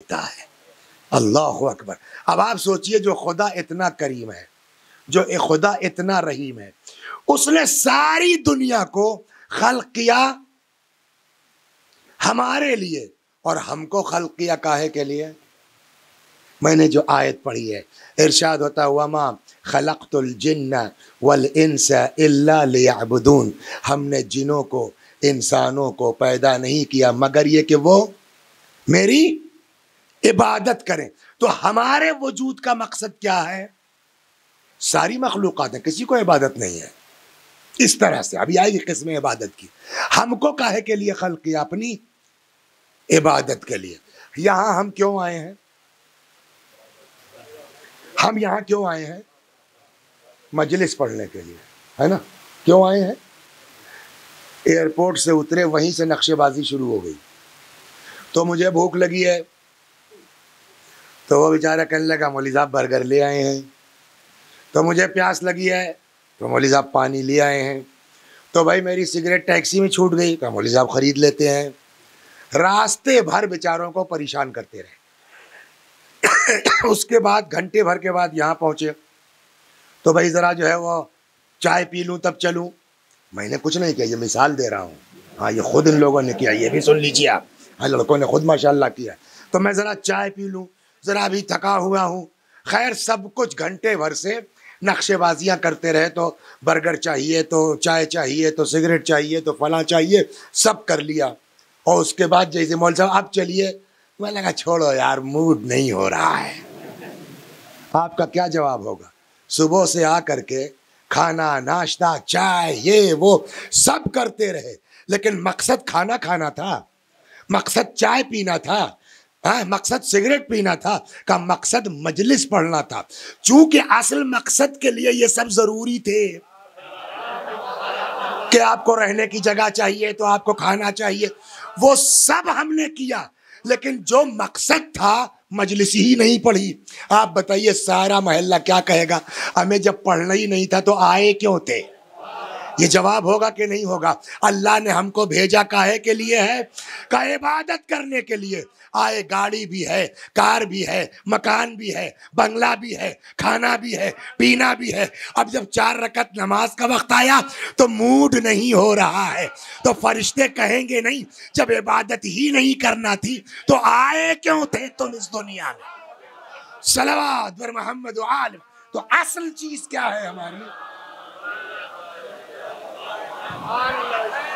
देता है। अल्लाह अकबर। अब आप सोचिए जो खुदा इतना करीम है, जो खुदा इतना रहीम है, उसने सारी दुनिया को खल किया हमारे लिए और हमको खल किया काहे के लिए? मैंने जो आयत पढ़ी है, इरशाद होता हुआ, माँ खलकतुलजिन्न वल इंस इल्ला हमने जिनों को, इंसानों को पैदा नहीं किया, मगर ये कि वो मेरी इबादत करें। तो हमारे वजूद का मकसद क्या है? सारी मखलूक़ात है, किसी को इबादत नहीं है। इस तरह से, अभी आएगी किस्म इबादत की। हमको काहे के लिए खल किया? अपनी इबादत के लिए। यहाँ हम क्यों आए हैं? हम यहाँ क्यों आए हैं? मजलिस पढ़ने के लिए, है ना? क्यों आए हैं? एयरपोर्ट से उतरे, वहीं से नक्शेबाजी शुरू हो गई। तो मुझे भूख लगी है तो वो बेचारा कहने लगा, मौली साहब, बर्गर ले आए हैं। तो मुझे प्यास लगी है तो मौली साहब पानी ले आए हैं। तो भाई मेरी सिगरेट टैक्सी में छूट गई तो मौली साहब खरीद लेते हैं। रास्ते भर बेचारों को परेशान करते रहे। उसके बाद, घंटे भर के बाद यहाँ पहुँचे। तो भाई ज़रा जो है वो चाय पी लूँ, तब चलूँ। मैंने कुछ नहीं किया, ये मिसाल दे रहा हूँ। हाँ ये खुद इन लोगों ने किया, ये भी सुन लीजिए आप। हाँ लड़कों ने खुद माशाल्लाह किया। तो मैं ज़रा चाय पी लूँ। ज़रा भी थका हुआ हूँ। खैर, सब कुछ घंटे भर से नक्शेबाजियाँ करते रहे तो बर्गर चाहिए तो चाय चाहिए तो सिगरेट चाहिए तो फला चाहिए, सब कर लिया। और उसके बाद जैसे मौल साहब, आप चलिए। मैं लगा छोड़ो यार, मूड नहीं हो रहा है। आपका क्या जवाब होगा? सुबह से आ करके खाना, नाश्ता, चाय, ये, वो, सब करते रहे। लेकिन मकसद खाना खाना था। मकसद चाय पीना था। हाँ मकसद सिगरेट पीना था, का मकसद मजलिस पढ़ना था। चूँकि असल मकसद के लिए ये सब ज़रूरी थे, कि आपको रहने की जगह चाहिए तो आपको खाना चाहिए, वो सब हमने किया। लेकिन जो मकसद था, मजलिस ही नहीं पढ़ी। आप बताइए, सारा महल्ला क्या कहेगा? हमें जब पढ़ना ही नहीं था तो आए क्यों थे? ये जवाब होगा कि नहीं होगा? अल्लाह ने हमको भेजा काहे के लिए है? का इबादत करने के लिए? आए गाड़ी भी है, कार भी है, मकान भी है, बंगला भी है, खाना भी है, पीना भी है। अब जब चार रकत नमाज़ का वक्त आया तो मूड नहीं हो रहा है। तो फरिश्ते कहेंगे नहीं, जब इबादत ही नहीं करना थी तो आए क्यों थे तुम इस दुनिया में? सलवाद मोहम्मद आलम। तो असल चीज़ क्या है हमारी? বাংলাদেশ